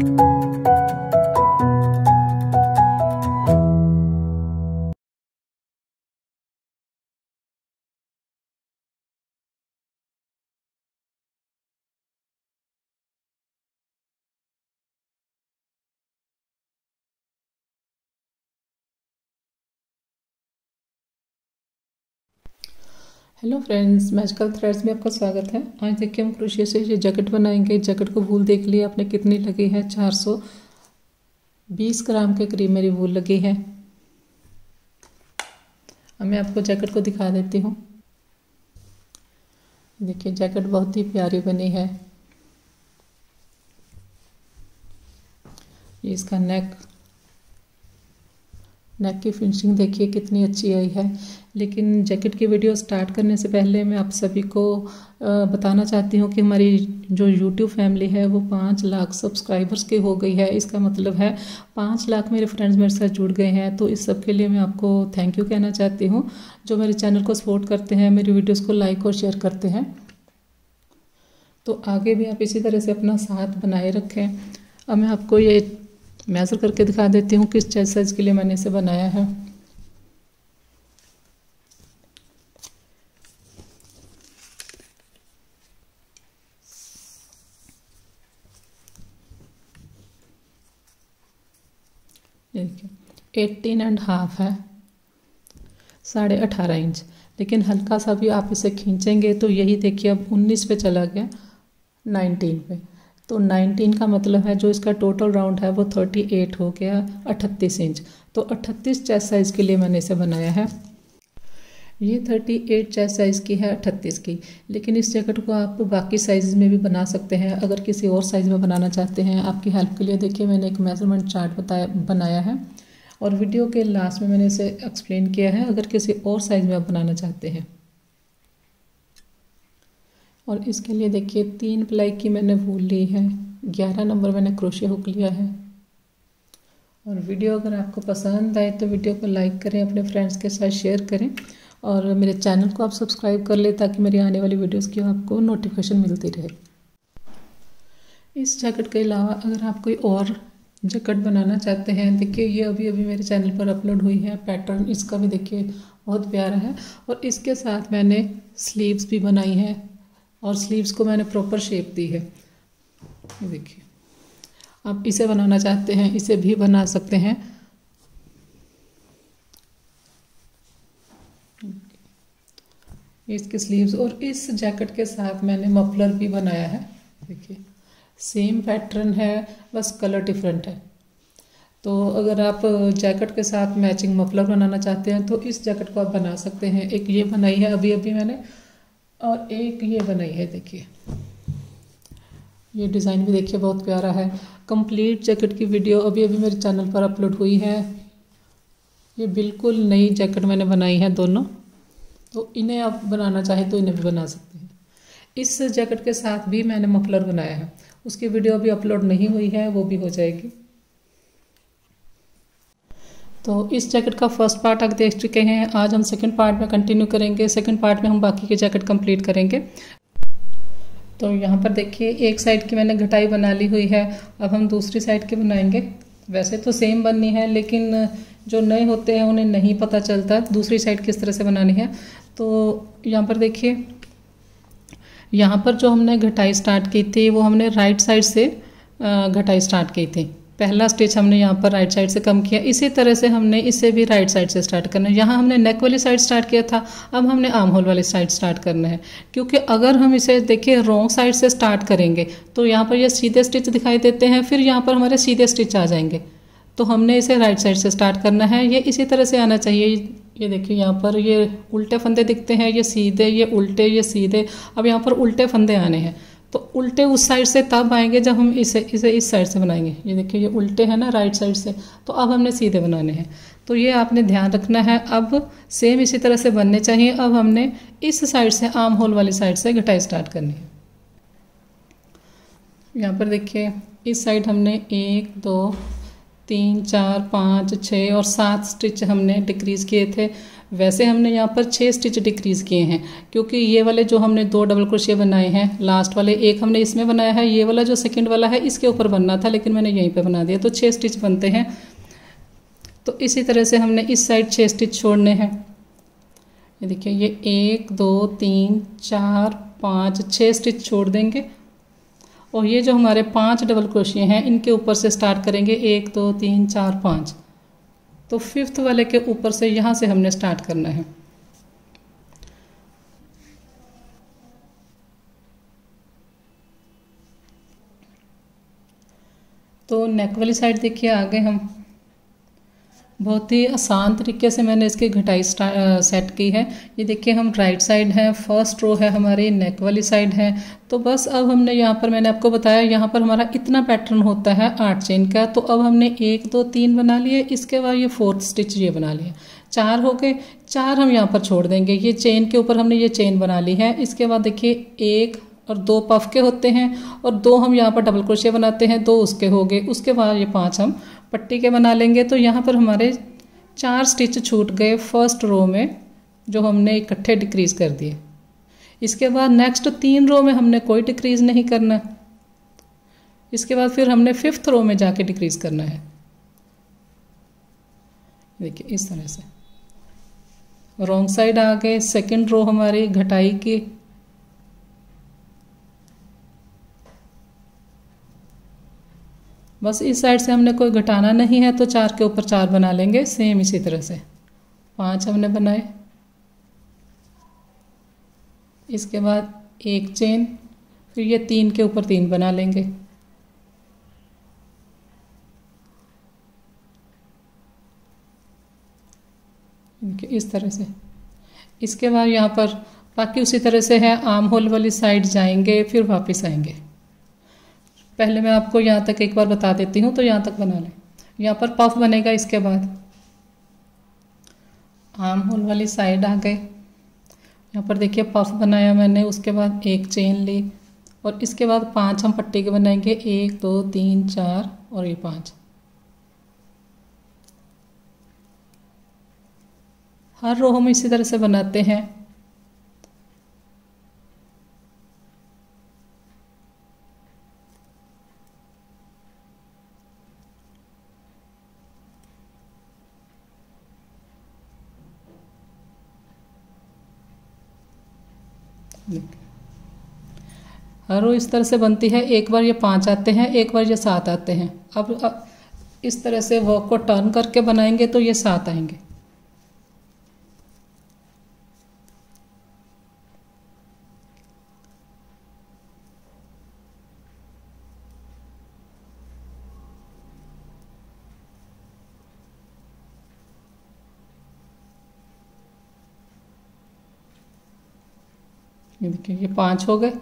Thank you. Hello friends Magical Threads में आपका स्वागत है। आज देखिए हम क्रोशिया से ये जैकेट बनाएँगे। जैकेट को भूल देख लिया आपने कितनी लगी है? 420 ग्राम के करीब मेरी भूल लगी है। अब मैं आपको जैकेट को दिखा देती हूँ। देखिए, जैकेट बहुत ही प्यारी बनी है। ये इसका नेक नेक की फिनिशिंग देखिए कितनी अच्छी आई है। लेकिन जैकेट की वीडियो स्टार्ट करने से पहले मैं आप सभी को बताना चाहती हूँ कि हमारी जो यूट्यूब फैमिली है, वो पाँच लाख सब्सक्राइबर्स की हो गई है। इसका मतलब है पाँच लाख मेरे फ्रेंड्स मेरे साथ जुड़ गए हैं। तो इस सब के लिए मैं आपको थैंक यू कहना चाहती हूँ। जो मेरे चैनल को सपोर्ट करते हैं, मेरी वीडियोज़ को लाइक और शेयर करते हैं। तो आगे भी आप इसी तरह से अपना साथ बनाए रखें। अब मैं आपको ये मेज़र करके दिखा देती हूँ किस चेस्ट साइज़ के लिए मैंने इसे बनाया है। देखिए एटीन एंड हाफ़ है, साढ़े अठारह इंच। लेकिन हल्का सा भी आप इसे खींचेंगे तो यही देखिए अब उन्नीस पे चला गया नाइनटीन पे। तो 19 का मतलब है जो इसका टोटल राउंड है वो 38 हो गया 38 इंच तो 38 चेस्ट साइज़ के लिए मैंने इसे बनाया है। ये 38 चेस्ट साइज़ की है 38 की। लेकिन इस जैकेट को आप बाकी साइज़ में भी बना सकते हैं। अगर किसी और साइज़ में बनाना चाहते हैं, आपकी हेल्प के लिए देखिए, मैंने एक मेज़रमेंट चार्ट बताया, बनाया है। और वीडियो के लास्ट में मैंने इसे एक्सप्लेन किया है। अगर किसी और साइज़ में आप बनाना चाहते हैं और इसके लिए देखिए, तीन प्लाई की मैंने वूल ली है। ग्यारह नंबर मैंने क्रोशिया हुक लिया है। और वीडियो अगर आपको पसंद आए तो वीडियो को लाइक करें, अपने फ्रेंड्स के साथ शेयर करें। और मेरे चैनल को आप सब्सक्राइब कर लें ताकि मेरी आने वाली वीडियोस की आपको नोटिफिकेशन मिलती रहे। इस जैकेट के अलावा अगर आप कोई और जैकेट बनाना चाहते हैं, देखिए, ये अभी अभी मेरे चैनल पर अपलोड हुई है, पैटर्न, इसका भी देखिए, बहुत प्यारा है। और इसके साथ मैंने स्लीव्स भी बनाई हैं। और स्लीव्स को मैंने प्रॉपर शेप दी है। ये देखिए। आप इसे बनाना चाहते हैं, इसे भी बना सकते हैं। इसके स्लीव्स और इस जैकेट के साथ मैंने मफलर भी बनाया है। देखिए। सेम पैटर्न है, बस कलर डिफरेंट है। तो अगर आप जैकेट के साथ मैचिंग मफलर बनाना चाहते हैं तो इस जैकेट को आप बना सकते हैं। एक ये बनाई है अभी अभी मैंने। और एक ये बनाई है, देखिए। ये डिज़ाइन भी देखिए, बहुत प्यारा है। कंप्लीट जैकेट की वीडियो अभी अभी मेरे चैनल पर अपलोड हुई है। ये बिल्कुल नई जैकेट मैंने बनाई है दोनों। तो इन्हें आप बनाना चाहें तो इन्हें भी बना सकते हैं। इस जैकेट के साथ भी मैंने मफलर बनाया है। उसकी वीडियो अभी अपलोड नहीं हुई है, वो भी हो जाएगी। तो इस जैकेट का फ़र्स्ट पार्ट आप देख चुके हैं। आज हम सेकंड पार्ट में कंटिन्यू करेंगे। सेकंड पार्ट में हम बाकी के जैकेट कंप्लीट करेंगे। तो यहाँ पर देखिए, एक साइड की मैंने घटाई बना ली हुई है। अब हम दूसरी साइड की बनाएँगे। वैसे तो सेम बननी है, लेकिन जो नए होते हैं, उन्हें नहीं पता चलता। दूसरी साइड किस तरह से बनानी है। तो यहाँ पर देखिए, यहाँ पर जो हमने घटाई स्टार्ट की थी, वो हमने राइट साइड से घटाई स्टार्ट की थी। पहला स्टिच हमने यहाँ पर राइट साइड से कम किया। इसी तरह से हमने इसे भी राइट साइड से स्टार्ट करना है। यहाँ हमने नेक वाली साइड स्टार्ट किया था, अब हमने आर्म होल वाली साइड स्टार्ट करना है। क्योंकि अगर हम इसे देखिए रॉन्ग साइड से स्टार्ट करेंगे तो यहाँ पर ये सीधे स्टिच दिखाई देते हैं, फिर यहाँ पर हमारे सीधे स्टिच आ जाएँगे। तो हमने इसे राइट साइड से स्टार्ट करना है। ये इसी तरह से आना चाहिए। ये देखिए यहाँ पर ये उल्टे फंदे दिखते हैं, ये सीधे, ये उल्टे, ये सीधे। अब यहाँ पर उल्टे फंदे आने हैं। तो उल्टे उस साइड से तब आएँगे जब हम इसे इसे इस साइड से बनाएँगे। ये देखिए, ये उल्टे हैं ना राइट साइड से। तो अब हमने सीधे बनाने हैं। तो ये आपने ध्यान रखना है। अब सेम इसी तरह से बनने चाहिए। अब हमने इस साइड से आम होल वाली साइड से घटाई स्टार्ट करनी है। यहाँ पर देखिए, इस साइड हमने एक, दो, तीन, चार, पाँच, छः और सात स्टिच हमने डिक्रीज़ किए थे। वैसे हमने यहाँ पर छः स्टिच डिक्रीज़ किए हैं, क्योंकि ये वाले जो हमने दो डबल क्रोशिया बनाए हैं लास्ट वाले एक हमने इसमें बनाया है, ये वाला जो सेकेंड वाला है, इसके ऊपर बनना था, लेकिन मैंने यहीं पर बना दिया तो छः स्टिच बनते हैं। तो इसी तरह से हमने इस साइड छः स्टिच छोड़ने हैं। ये देखिए, ये एक, दो, तीन, चार, पाँच छः स्टिच छोड़ देंगे। और ये जो हमारे पाँच डबल क्रोशिए हैं, इनके ऊपर से स्टार्ट करेंगे, एक, दो, तीन, चार, पाँच। तो फिफ्थ वाले के ऊपर से यहाँ से हमने स्टार्ट करना है। तो नेक वाली साइड देखिए, आगे हम बहुत ही आसान तरीके से मैंने इसकी घटाई सेट की है। ये देखिए, हम राइट साइड हैं फ़र्स्ट रो है हमारी नेक वाली साइड है। तो बस अब हमने यहाँ पर, मैंने आपको बताया, यहाँ पर हमारा इतना पैटर्न होता है आठ चेन का। तो अब हमने एक, दो, तीन बना लिए, इसके बाद ये फोर्थ स्टिच ये बना लिया चार हो गए, चार हम यहाँ पर छोड़ देंगे। ये चेन के ऊपर हमने ये चेन बना ली है। इसके बाद देखिए, एक और दो पफ के होते हैं, और दो हम यहाँ पर डबल क्रोशिया बनाते हैं, दो उसके हो गए। उसके बाद ये पाँच हम पट्टी के बना लेंगे तो यहाँ पर हमारे चार स्टिच छूट गए फ़र्स्ट रो में, जो हमने इकट्ठे डिक्रीज कर दिए। इसके बाद नेक्स्ट तीन रो में हमने कोई डिक्रीज नहीं करना। इसके बाद फिर हमने फिफ्थ रो में जाके डिक्रीज करना है। देखिए, इस तरह से। रॉन्ग साइड आ गए। सेकेंड रो हमारी घटाई की बस इस साइड से हमने कोई घटाना नहीं है तो चार के ऊपर चार बना लेंगे सेम इसी तरह से। पाँच हमने बनाए। इसके बाद एक चेन फिर ये तीन के ऊपर तीन बना लेंगे। इस तरह से। इसके बाद यहाँ पर बाकी उसी तरह से है, आम होल वाली साइड जाएँगे, फिर वापस आएँगे। पहले मैं आपको यहाँ तक एक बार बता देती हूँ तो यहाँ तक बना लें। यहाँ पर पफ बनेगा इसके बाद। आर्म होल वाली साइड आ गए। यहाँ पर देखिए पफ बनाया मैंने, उसके बाद एक चेन ली, और इसके बाद पाँच हम पट्टी के बनाएँगे। एक, दो, तीन, चार, और ये पाँच। हर रो हम इसी तरह से बनाते हैं हर रो इस तरह से बनती है एक बार ये पाँच आते हैं एक बार ये सात आते हैं। अब, इस तरह से वर्क को टर्न करके बनाएँगे तो ये सात आएँगे। देखिए ये पाँच हो गए।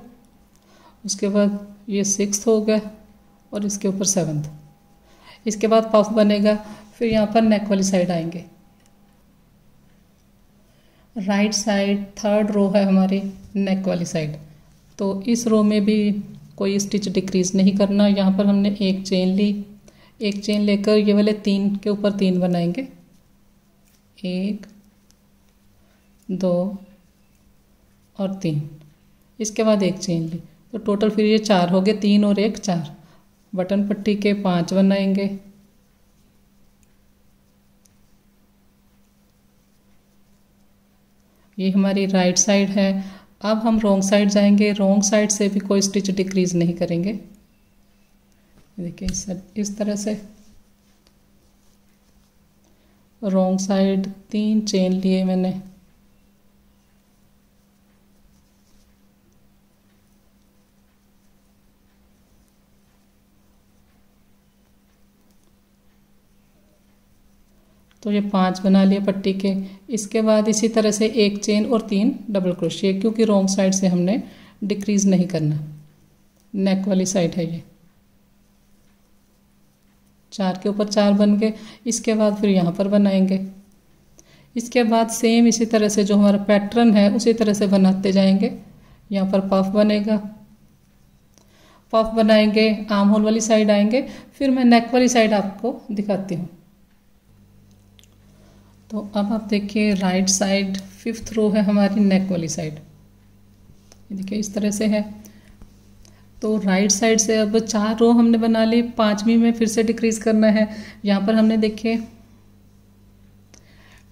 उसके बाद ये सिक्स हो गया और इसके ऊपर सेवन्थ इसके बाद पफ बनेगा, फिर यहाँ पर नेक वाली साइड आएँगे। राइट साइड थर्ड रो है हमारी नेक वाली साइड तो इस रो में भी कोई स्टिच डिक्रीज नहीं करना। यहाँ पर हमने एक चेन ली। एक चेन लेकर ये वाले तीन के ऊपर तीन बनाएँगे। एक, दो और तीन। इसके बाद एक चेन ली। तो टोटल फिर ये चार हो गए तीन और एक चार। बटन पट्टी के पाँच बनाएँगे। ये हमारी राइट साइड है। अब हम रोंग साइड जाएँगे। रोंग साइड से भी कोई स्टिच डिक्रीज नहीं करेंगे। देखिए इस, इस तरह से। रोंग साइड तीन चेन लिए मैंने। तो ये पाँच बना लिए पट्टी के। इसके बाद इसी तरह से एक चेन और तीन डबल क्रोशिए क्योंकि रोंग साइड से हमने डिक्रीज नहीं करना। नेक वाली साइड है ये। चार के ऊपर चार बन गए। इसके बाद फिर यहाँ पर बनाएँगे। इसके बाद सेम इसी तरह से जो हमारा पैटर्न है, उसी तरह से बनाते जाएँगे। यहाँ पर पफ बनेगा। पफ बनाएँगे, आम होल वाली साइड आएँगे। फिर मैं नेक वाली साइड आपको दिखाती हूँ। तो अब आप देखिए राइट साइड फिफ्थ रो है हमारी नेक वाली साइड देखिए इस तरह से है। तो राइट साइड से अब चार रो हमने बना ली, पांचवी में फिर से डिक्रीज करना है। यहाँ पर हमने देखिए,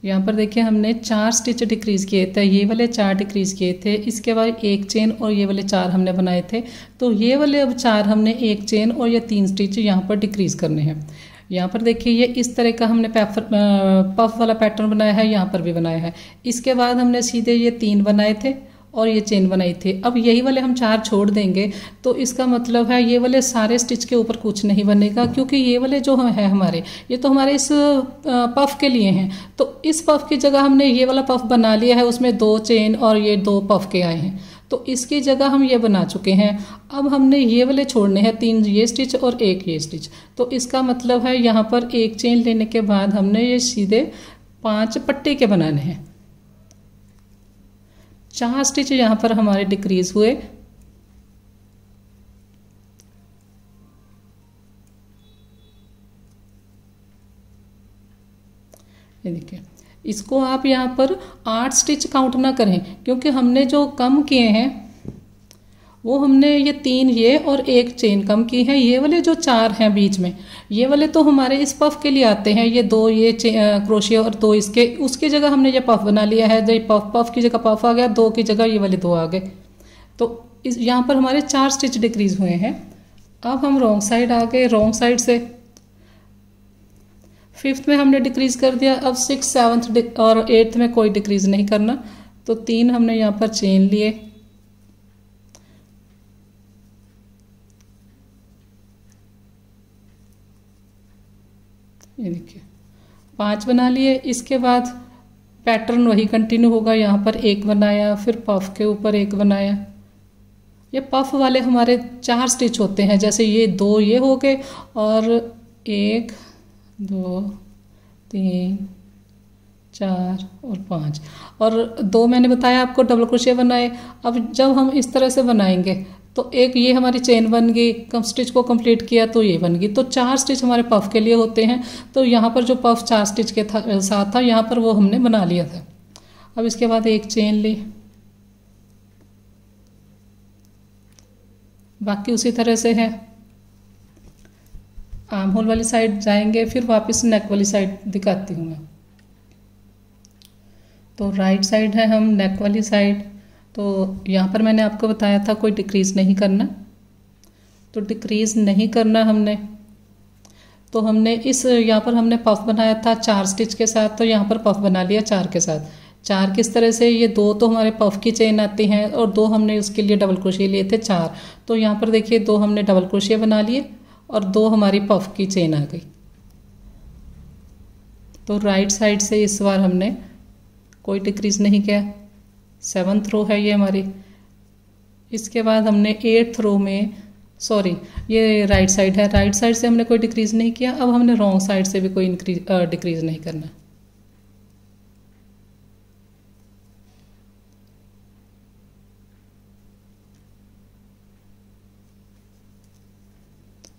यहाँ पर देखिए हमने चार स्टिच डिक्रीज़ किए थे, ये वाले चार डिक्रीज़ किए थे, इसके बाद एक चेन और ये वाले चार हमने बनाए थे। तो ये वाले अब चार हमने एक चेन और ये तीन स्टिच यहाँ पर डिक्रीज़ करने हैं। यहाँ पर देखिए, ये इस तरह का हमने पैफर पफ वाला पैटर्न बनाया है, यहाँ पर भी बनाया है। इसके बाद हमने सीधे ये तीन बनाए थे और ये चेन बनाई थी। अब यही वाले हम चार छोड़ देंगे तो इसका मतलब है ये वाले सारे स्टिच के ऊपर कुछ नहीं बनेगा, क्योंकि ये वाले जो है हमारे, ये तो हमारे इस पफ के लिए हैं। तो इस पफ की जगह हमने ये वाला पफ बना लिया है, उसमें दो चेन और ये दो पफ के आए हैं। तो इसकी जगह हम ये बना चुके हैं। अब हमने ये वाले छोड़ने हैं, तीन ये स्टिच और एक ये स्टिच तो इसका मतलब है यहाँ पर एक चेन लेने के बाद हमने ये सीधे पाँच पट्टे के बनाने हैं। चार स्टिच यहाँ पर हमारे डिक्रीज हुए। ये देखिए। इसको आप यहाँ पर आठ स्टिच काउंट ना करें, क्योंकि हमने जो कम किए हैं, वो हमने ये तीन ये और एक चेन कम की है। ये वाले जो चार हैं बीच में, ये वाले तो हमारे इस पफ के लिए आते हैं। ये दो ये क्रोशिया और दो इसके, उसकी जगह हमने ये पफ बना लिया है। जो पफ पफ की जगह पफ आ गया, दो की जगह ये वाले दो आ गए। तो इस, यहाँ पर हमारे चार स्टिच डिक्रीज हुए हैं। अब हम रॉन्ग साइड आ गए रॉन्ग साइड से फिफ्थ में हमने डिक्रीज कर दिया, अब सिक्स, सेवन्थ और एट्थ में कोई डिक्रीज नहीं करना। तो तीन हमने यहाँ पर चेन लिए। ये देखिए, पाँच बना लिए। इसके बाद पैटर्न वही कंटिन्यू होगा। यहाँ पर एक बनाया, फिर पफ के ऊपर एक बनाया। ये पफ वाले हमारे चार स्टिच होते हैं, जैसे ये दो, ये हो गए, और एक दो तीन चार और पाँच। और दो मैंने बताया आपको डबल क्रोशिया बनाए। अब जब हम इस तरह से बनाएँगे तो एक ये हमारी चेन बन गई कम स्टिच को कंप्लीट किया तो ये बन गई। तो चार स्टिच हमारे पफ के लिए होते हैं। तो यहाँ पर जो पफ चार स्टिच के था, साथ था यहाँ पर वो हमने बना लिया था। अब इसके बाद एक चेन ली। बाकी उसी तरह से है। आम होल वाली साइड जाएँगे, फिर वापस नेक वाली साइड दिखाती हूँ मैं। तो राइट साइड है हम नेक वाली साइड तो यहाँ पर मैंने आपको बताया था कोई डिक्रीज़ नहीं करना। तो डिक्रीज़ नहीं करना हमने। तो हमने इस, यहाँ पर हमने पफ बनाया था चार स्टिच के साथ तो यहाँ पर पफ बना लिया चार के साथ। चार किस तरह से? ये दो तो हमारे पफ की चेन आती हैं, और दो हमने उसके लिए डबल क्रोशिया लिए थे चार। तो यहाँ पर देखिए, दो हमने डबल क्रोशिया बना लिए। और दो हमारी पफ की चेन आ गई। तो राइट साइड से इस बार हमने कोई डिक्रीज नहीं किया। सेवन्थ रो है ये हमारी। इसके बाद हमने एट्थ रो में सॉरी ये राइट साइड है। राइट साइड से हमने कोई डिक्रीज नहीं किया। अब हमने रॉन्ग साइड से भी कोई इंक्रीज डिक्रीज नहीं करना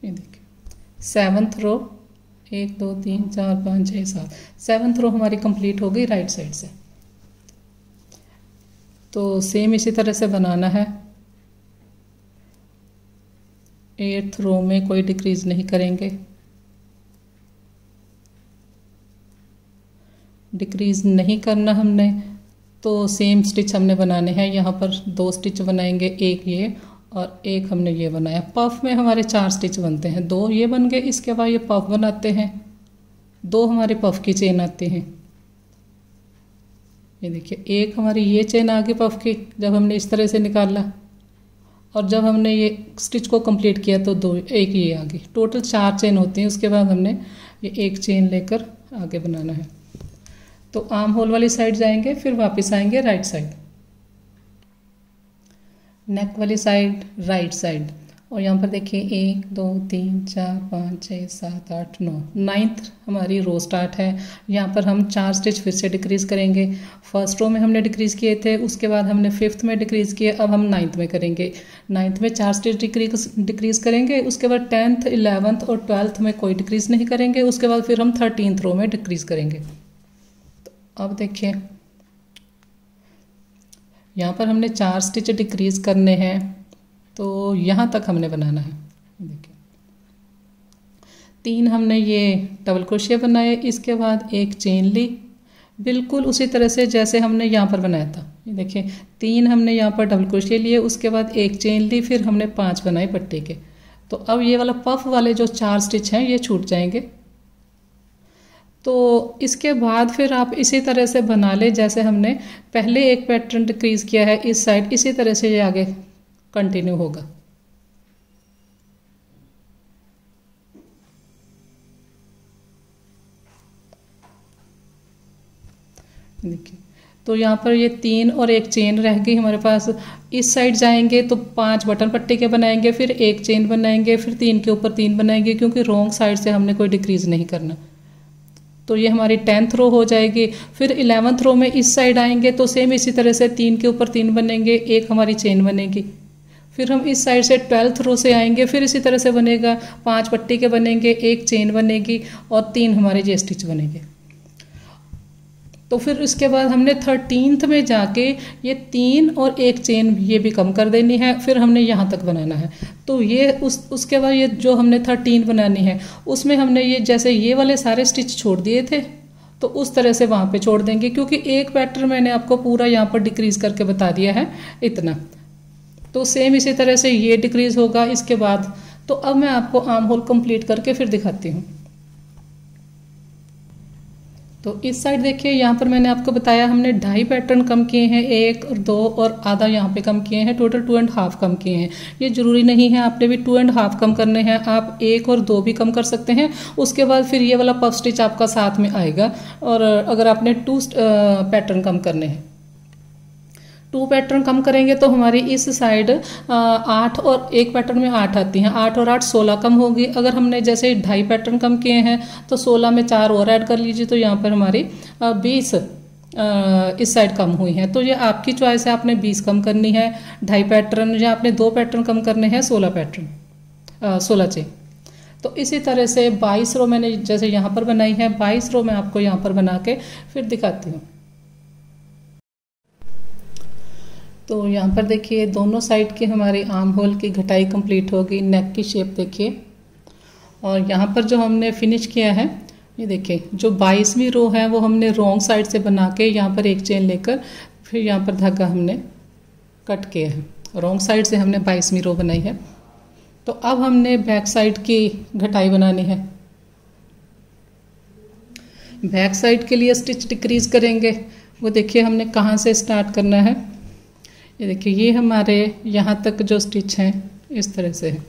ये देखिए सेवन्थ रो, एक, दो, तीन, चार, पाँच छः सात। सेवन्थ रो हमारी कंप्लीट हो गई राइट साइड से। तो सेम इसी तरह से बनाना है। एट्थ रो में कोई डिक्रीज नहीं करेंगे। डिक्रीज नहीं करना हमने तो सेम स्टिच हमने बनाने हैं। यहाँ पर दो स्टिच बनाएँगे, एक ये और एक हमने ये बनाया। पफ में हमारे चार स्टिच बनते हैं। दो ये बन गए, इसके बाद ये पफ बनाते हैं। दो हमारे पफ की चेन आती हैं। ये देखिए, एक हमारी ये चेन आ गई पफ की, जब हमने इस तरह से निकाला और जब हमने ये स्टिच को कंप्लीट किया तो दो, एक ये आ गई टोटल चार चेन होती हैं, उसके बाद हमने ये एक चेन लेकर आगे बनाना है। तो आर्म होल वाली साइड जाएँगे, फिर वापस आएँगे राइट साइड। नेक वाली साइड राइट साइड और यहाँ पर देखिए, एक, दो, तीन, चार, पाँच छः सात, आठ, नौ। नाइन्थ हमारी रो स्टार्ट है। यहाँ पर हम चार स्टिच फिर से डिक्रीज़ करेंगे। फ़र्स्ट रो में हमने डिक्रीज़ किए थे, उसके बाद हमने फिफ्थ में डिक्रीज़ किए, अब हम नाइन्थ में करेंगे। नाइन्थ में चार स्टिच डिक्रीज डिक्रीज़ करेंगे, उसके बाद टेंथ इलेवंथ और ट्वेल्थ में कोई डिक्रीज़ नहीं करेंगे, उसके बाद फिर हम थर्टीनथ रो में डिक्रीज़ करेंगे। तो अब देखिए यहाँ पर हमने चार स्टिच डिक्रीज करने हैं तो यहाँ तक हमने बनाना है। देखिए। तीन हमने ये डबल क्रोशिया बनाए, इसके बाद एक चेन ली। बिल्कुल उसी तरह से जैसे हमने यहाँ पर बनाया था। ये देखिए, तीन हमने यहाँ पर डबल क्रोशिया लिए, उसके बाद एक चेन ली, फिर हमने पाँच बनाए पट्टी के। तो अब ये वाला पफ वाले जो चार स्टिच हैं, ये छूट जाएँगे। तो इसके बाद फिर आप इसी तरह से बना ले जैसे हमने पहले एक पैटर्न डिक्रीज किया है, इस साइड इसी तरह से ये आगे कंटिन्यू होगा। देखिए तो यहाँ पर ये तीन और एक चेन रह गई हमारे पास। इस साइड जाएँगे तो पाँच बटन पट्टी के बनाएँगे, फिर एक चेन बनाएँगे, फिर तीन के ऊपर तीन बनाएँगे, क्योंकि रॉन्ग साइड से हमने कोई डिक्रीज नहीं करना। तो ये हमारी टेंथ रो हो जाएगी। फिर इलेवंथ रो में इस साइड आएँगे तो सेम इसी तरह से तीन के ऊपर तीन बनेंगे, एक हमारी चेन बनेगी। फिर हम इस साइड से ट्वेल्थ रो से आएँगे, फिर इसी तरह से बनेगा। पाँच पट्टी के बनेंगे, एक चेन बनेगी और तीन हमारे जे स्टिच बनेंगे। तो फिर इसके बाद हमने थर्टीनथ में जाके ये तीन और एक चेन ये भी कम कर देनी है, फिर हमने यहाँ तक बनाना है। तो ये उस, उसके बाद ये जो हमने थर्टीन बनानी है, उसमें हमने ये जैसे ये वाले सारे स्टिच छोड़ दिए थे तो उस तरह से वहाँ पे छोड़ देंगे, क्योंकि एक पैटर्न मैंने आपको पूरा यहाँ पर डिक्रीज करके बता दिया है, इतना। तो सेम इसी तरह से ये डिक्रीज होगा इसके बाद। तो अब मैं आपको आर्म होल कंप्लीट करके फिर दिखाती हूँ। तो इस साइड देखिए, यहाँ पर मैंने आपको बताया हमने ढाई पैटर्न कम किए हैं, एक और दो और आधा यहाँ पे कम किए हैं, टोटल टू एंड हाफ़ कम किए हैं। ये ज़रूरी नहीं है, आपने भी टू एंड हाफ़ कम करने हैं, आप एक और दो भी कम कर सकते हैं, उसके बाद फिर ये वाला पफ स्टिच आपका साथ में आएगा। और अगर आपने टू पैटर्न कम करने हैं। टू पैटर्न कम करेंगे तो हमारी इस साइड आठ और एक पैटर्न में आठ आती हैं। आठ और आठ सोलह कम होगी। अगर हमने जैसे ढाई पैटर्न कम किए हैं तो सोलह में चार और ऐड कर लीजिए तो यहाँ पर हमारी बीस इस साइड कम हुई है। तो ये आपकी चॉइस है, आपने बीस कम करनी है। ढाई पैटर्न या आपने दो पैटर्न कम करने हैं, सोलह पैटर्न सोलह चे। तो इसी तरह से बाईस रो मैंने जैसे यहाँ पर बनाई है, बाईस रो मैं आपको यहाँ पर बना के फिर दिखाती हूँ। तो यहाँ पर देखिए, दोनों साइड की हमारी आर्म होल की घटाई कंप्लीट होगी, नेक की शेप देखिए। और यहाँ पर जो हमने फिनिश किया है, ये देखिए, जो बाईसवीं रो है, वो हमने रॉन्ग साइड से बना के यहाँ पर एक चेन लेकर फिर यहाँ पर धागा हमने कट किया है। रॉन्ग साइड से हमने बाईसवीं रो बनाई है। तो अब हमने बैक साइड की घटाई बनानी है। बैक साइड के लिए स्टिच डिक्रीज करेंगे। वो देखिए, हमने कहाँ से स्टार्ट करना है? ये देखिए, ये हमारे यहाँ तक जो स्टिच हैं, इस तरह से है।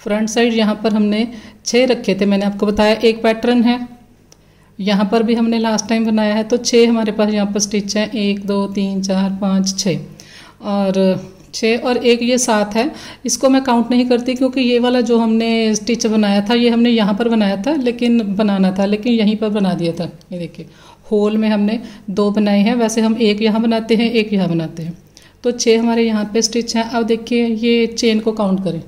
फ्रंट साइड यहाँ पर हमने छः रखे थे, मैंने आपको बताया एक पैटर्न है। यहाँ पर भी हमने लास्ट टाइम बनाया है तो छः हमारे पास यहाँ पर स्टिच हैं, एक, दो, तीन, चार, पाँच छः और छः और एक ये सात है। इसको मैं काउंट नहीं करती क्योंकि ये वाला जो हमने स्टिच बनाया था, ये हमने यहाँ पर बनाया था, लेकिन बनाना था, लेकिन यहीं पर बना दिया था। ये देखिए होल में हमने दो बनाए हैं। वैसे हम एक यहाँ बनाते हैं, एक यहाँ बनाते हैं। तो छः हमारे यहाँ पे स्टिच हैं। अब देखिए, ये चेन को काउंट करें।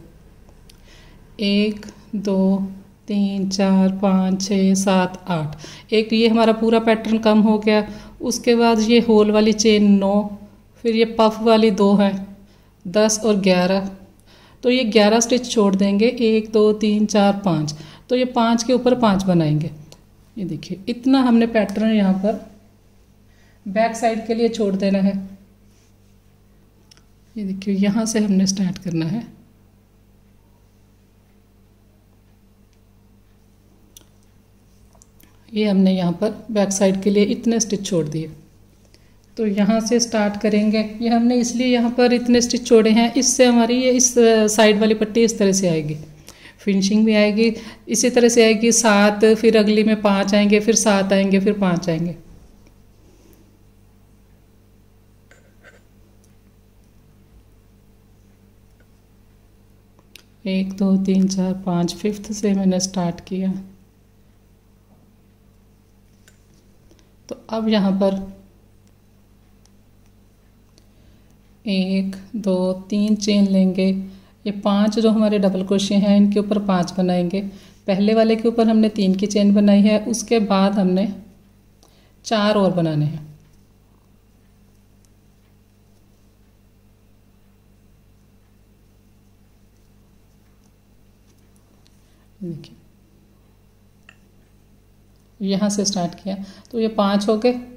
एक, दो, तीन, चार, पाँच, छः, सात, आठ। एक, ये हमारा पूरा पैटर्न कम हो गया। उसके बाद ये होल वाली चेन नौ, फिर ये पफ वाली दो है। दस और ग्यारह। तो ये ग्यारह स्टिच छोड़ देंगे। एक, दो, तीन, चार, पाँच। तो ये पाँच के ऊपर पाँच बनाएँगे। ये देखिए, इतना हमने पैटर्न यहाँ पर बैक साइड के लिए छोड़ देना है। ये देखिए, यहाँ से हमने स्टार्ट करना है। ये हमने यहाँ पर बैक साइड के लिए इतने स्टिच छोड़ दिए। तो यहाँ से स्टार्ट करेंगे। ये हमने इसलिए यहाँ पर इतने स्टिच छोड़े हैं। इससे हमारी ये इस साइड वाली पट्टी इस तरह से आएगी। फिनिशिंग भी आएगी। इसी तरह से आएगी सात, फिर अगली में पाँच आएँगे, फिर सात आएँगे, फिर पाँच आएँगे। एक, दो, तीन, चार, पाँच फिफ्थ से मैंने स्टार्ट किया। तो अब यहाँ पर एक, दो, तीन चेन लेंगे। ये पाँच जो हमारे डबल क्रोशिया हैं, इनके ऊपर पाँच बनाएँगे। पहले वाले के ऊपर हमने तीन की चेन बनाई है, उसके बाद हमने चार और बनाने हैं। देखिए। यहाँ से स्टार्ट किया। तो ये पाँच हो गए।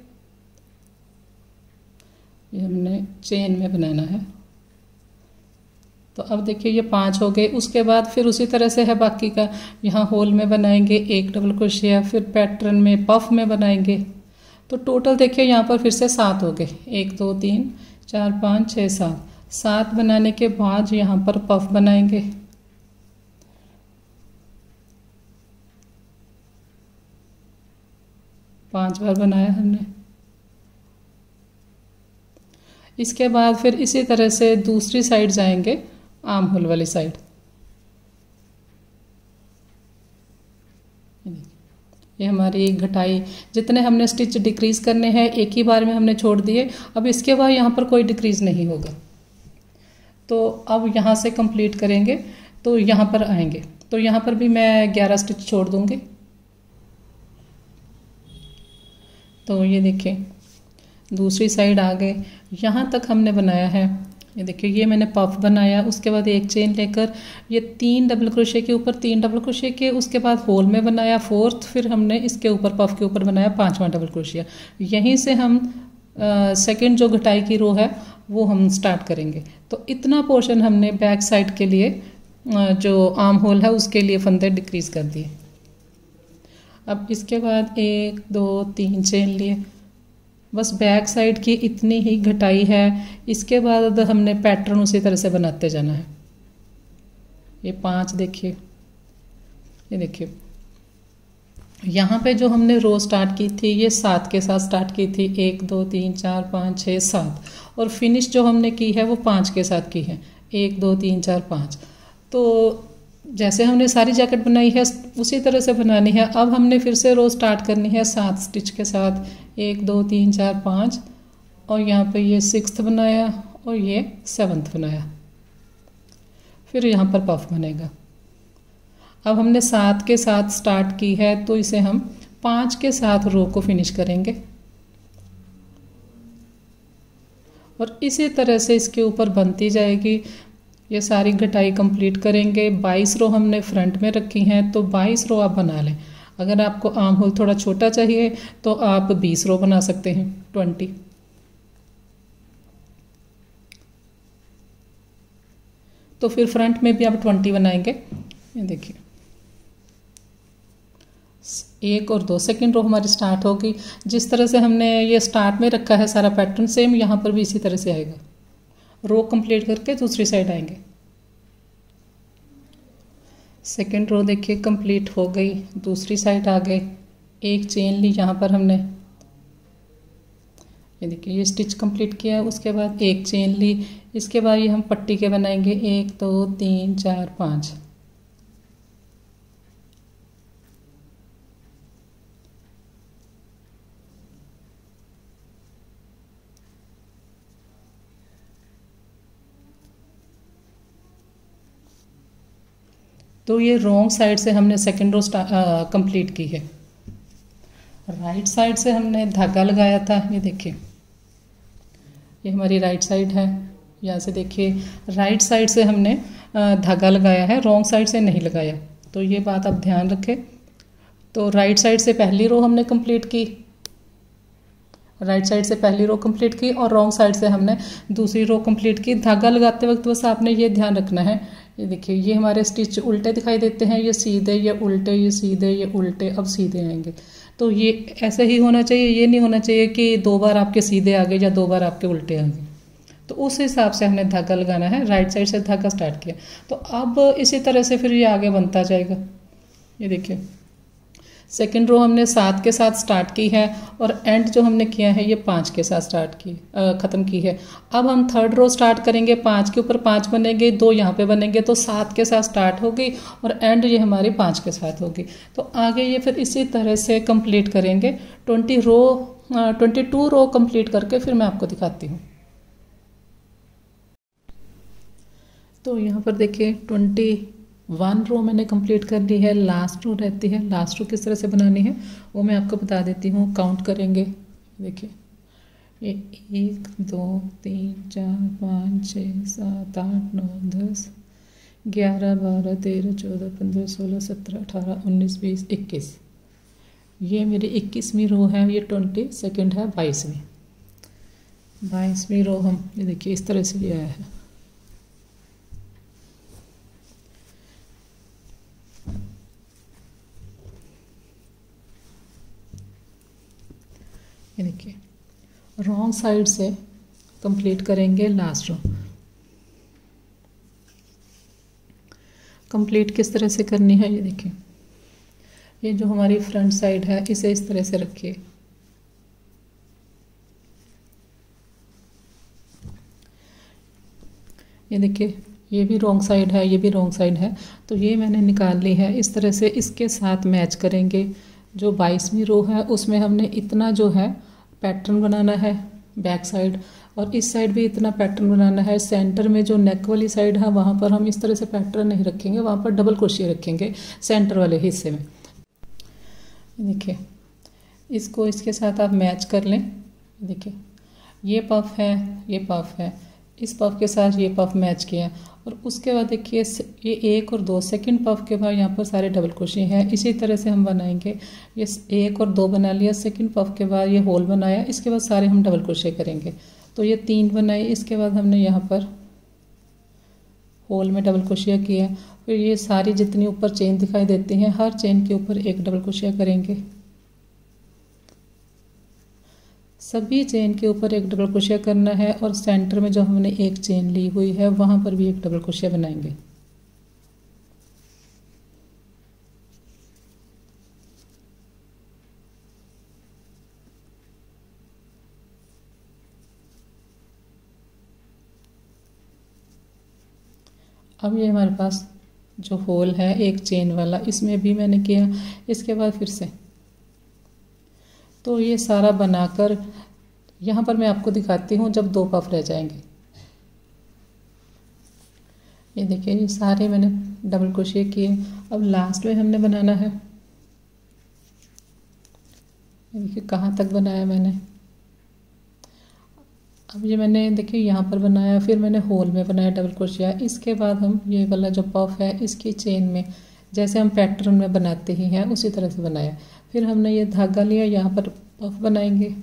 ये हमने चेन में बनाना है। तो अब देखिए, ये पाँच हो गए। उसके बाद फिर उसी तरह से है बाकी का। यहाँ होल में बनाएँगे एक डबल क्रोशिया फिर पैटर्न में पफ में बनाएँगे। तो टोटल देखिए, यहाँ पर फिर से सात हो गए। एक, दो, तीन, चार, पाँच, छः, सात। सात बनाने के बाद यहाँ पर पफ बनाएँगे। पाँच बार बनाया हमने। इसके बाद फिर इसी तरह से दूसरी साइड जाएँगे, आम होल वाली साइड ये हमारी घटाई, जितने हमने स्टिच डिक्रीज करने हैं, एक ही बार में हमने छोड़ दिए। अब इसके बाद यहाँ पर कोई डिक्रीज नहीं होगा। तो अब यहाँ से कंप्लीट करेंगे तो यहाँ पर आएँगे। तो यहाँ पर भी मैं ग्यारह स्टिच छोड़ दूँगी। तो ये देखिए दूसरी साइड आ गए यहाँ तक हमने बनाया है। ये देखिए, ये मैंने पफ बनाया, उसके बाद एक चेन लेकर, ये तीन डबल क्रोशे के ऊपर, तीन डबल क्रोशे के, उसके बाद होल में बनाया फोर्थ फिर हमने इसके ऊपर पफ के ऊपर बनाया, पांचवा डबल क्रोशिया यहीं से हम सेकंड जो घटाई की रो है, वो हम स्टार्ट करेंगे। तो इतना पोर्शन हमने बैक साइड के लिए जो आर्म होल है, उसके लिए फंदे डिक्रीज कर दिए। अब इसके बाद एक, दो, तीन चेन लिए। बस बैक साइड की इतनी ही घटाई है, इसके बाद हमने पैटर्न उसी तरह से बनाते जाना है। ये पाँच देखिए, ये देखिए। यहाँ पे जो हमने रो स्टार्ट की थी, ये सात के साथ स्टार्ट की थी, एक, दो, तीन, चार, पाँच छः सात। और फिनिश जो हमने की है, वो पाँच के साथ की है, एक, दो, तीन, चार, पाँच। तो जैसे हमने सारी जैकेट बनाई है, उसी तरह से बनानी है। अब हमने फिर से रो स्टार्ट करनी है सात स्टिच के साथ। एक, दो, तीन, चार, पाँच। और यहाँ पे ये सिक्स्थ बनाया और ये सेवन्थ बनाया। फिर यहाँ पर पफ बनेगा। अब हमने सात के साथ स्टार्ट की है तो इसे हम पाँच के साथ रो को फिनिश करेंगे। और इसी तरह से इसके ऊपर बनती जाएगी। ये सारी घटाई कंप्लीट करेंगे। 22 रो हमने फ्रंट में रखी हैं तो 22 रो आप बना लें। अगर आपको आम होल थोड़ा छोटा चाहिए तो आप 20 रो बना सकते हैं 20 तो फिर फ्रंट में भी आप 20 बनाएँगे। ये देखिए। एक और दो सेकंड रो हमारी स्टार्ट होगी। जिस तरह से हमने ये स्टार्ट में रखा है सारा पैटर्न सेम यहाँ पर भी इसी तरह से आएगा। रो कंप्लीट करके दूसरी साइड आएँगे। सेकेंड रो देखिए कंप्लीट हो गई, दूसरी साइड आ गए। एक चेन ली यहाँ पर हमने। ये देखिए, ये स्टिच कंप्लीट किया उसके बाद एक चेन ली। इसके बाद ये हम पट्टी के बनाएँगे। एक, दो, तीन, चार, पाँच। तो ये रॉन्ग साइड से हमने सेकेंड रो कंप्लीट की है। राइट साइड से हमने धागा लगाया था, ये देखिए। ये हमारी राइट साइड है, यहाँ से देखिए। राइट साइड से हमने धागा लगाया है रॉन्ग साइड से नहीं लगाया। तो ये बात आप ध्यान रखें। तो राइट साइड से पहली रो हमने कंप्लीट की। राइट साइड से पहली रो कंप्लीट की और रॉन्ग साइड से हमने दूसरी रो कंप्लीट की। धागा लगाते वक्त बस आपने ये ध्यान रखना है ये देखिए, ये हमारे स्टिच उल्टे दिखाई देते हैं, ये सीधे, ये उल्टे, ये सीधे, ये उल्टे, अब सीधे आएँगे। तो ये ऐसे ही होना चाहिए, ये नहीं होना चाहिए कि दो बार आपके सीधे आ गए या दो बार आपके उल्टे आ गए। तो उस हिसाब से हमने धागा लगाना है, राइट साइड से धागा स्टार्ट किया। तो अब इसी तरह से फिर ये आगे बनता जाएगा। ये देखिए सेकेंड रो हमने सात के साथ स्टार्ट की है और एंड जो हमने किया है, ये पाँच के साथ स्टार्ट की ख़त्म की है। अब हम थर्ड रो स्टार्ट करेंगे, पाँच के ऊपर पाँच बनेंगे, दो यहाँ पे बनेंगे तो सात के साथ स्टार्ट होगी और एंड ये हमारी पाँच के साथ होगी। तो आगे ये फिर इसी तरह से कंप्लीट करेंगे। Twenty row twenty two row complete करके फिर मैं आपको दिखाती हूँ। तो यहाँ पर देखिए ट्वेंटी वन रो मैंने कंप्लीट कर ली है लास्ट रो रहती है लास्ट रो किस तरह से बनानी है, वो मैं आपको बता देती हूँ काउंट करेंगे, देखिए। ये एक, दो, तीन, चार, पाँच छः सात, आठ, नौ, दस, ग्यारह, बारह, तेरह, चौदह, पंद्रह, सोलह, सत्रह, अठारह, उन्नीस, बीस, इक्कीस। ये मेरी इक्कीसवीं रो है, ये ट्वेंटी सेकेंड है, बाईसवीं। बाईसवीं रो हम, ये देखिए, इस तरह से लिया है। ये देखिए। रॉन्ग साइड से कंप्लीट करेंगे लास्ट रो कंप्लीट किस तरह से करनी है ये देखिए। ये जो हमारी फ्रंट साइड है, इसे इस तरह से रखिए। ये देखिए, ये भी रॉन्ग साइड है, ये भी रॉन्ग साइड है। तो ये मैंने निकाल ली है, इस तरह से इसके साथ मैच करेंगे। जो बाईसवीं रो है, उसमें हमने इतना जो है पैटर्न बनाना है, बैक साइड, और इस साइड भी इतना पैटर्न बनाना है। सेंटर में जो नेक वाली साइड है, वहाँ पर हम इस तरह से पैटर्न नहीं रखेंगे, वहाँ पर डबल क्रोशिया रखेंगे सेंटर वाले हिस्से में। देखिए, इसको इसके साथ आप मैच कर लें। देखिए, ये पफ है, ये पफ है। इस पफ के साथ ये पफ मैच किया और उसके बाद देखिए ये एक और दो सेकंड पफ के बाद यहाँ पर सारे डबल क्रोशे हैं। इसी तरह से हम बनाएँगे। ये एक और दो बना लिया, सेकंड पफ के बाद ये होल बनाया। इसके बाद सारे हम डबल क्रोशे करेंगे। तो ये तीन बनाए, इसके बाद हमने यहाँ पर होल में डबल क्रोशिया किया फिर ये सारी जितनी ऊपर चेन दिखाई देती हैं, हर चेन के ऊपर एक डबल क्रोशिया करेंगे। सभी चेन के ऊपर एक डबल क्रोशिया करना है और सेंटर में जो हमने एक चेन ली हुई है, वहाँ पर भी एक डबल क्रोशिया बनाएँगे। अब ये हमारे पास जो होल है, एक चेन वाला, इसमें भी मैंने किया। इसके बाद फिर से तो ये सारा बनाकर यहाँ पर मैं आपको दिखाती हूँ जब दो पफ रह जाएँगे। ये देखिए, ये सारे मैंने डबल क्रोशिया किए। अब लास्ट में हमने बनाना है। देखिए, कहाँ तक बनाया मैंने? अब ये मैंने देखिए, यहाँ पर बनाया, फिर मैंने होल में बनाया डबल क्रोशिया इसके बाद हम, ये वाला जो पफ है, इसकी चेन में, जैसे हम पैटर्न में बनाते ही हैं, उसी तरह से बनाया। फिर हमने ये धागा लिया, यहाँ पर पफ बनाएँगे।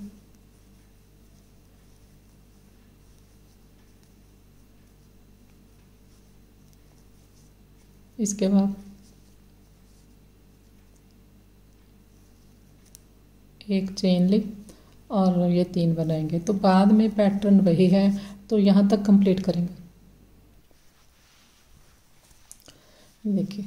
इसके बाद एक चेन ली और ये तीन बनाएँगे। तो बाद में पैटर्न वही है तो यहाँ तक कंप्लीट करेंगे। देखिए।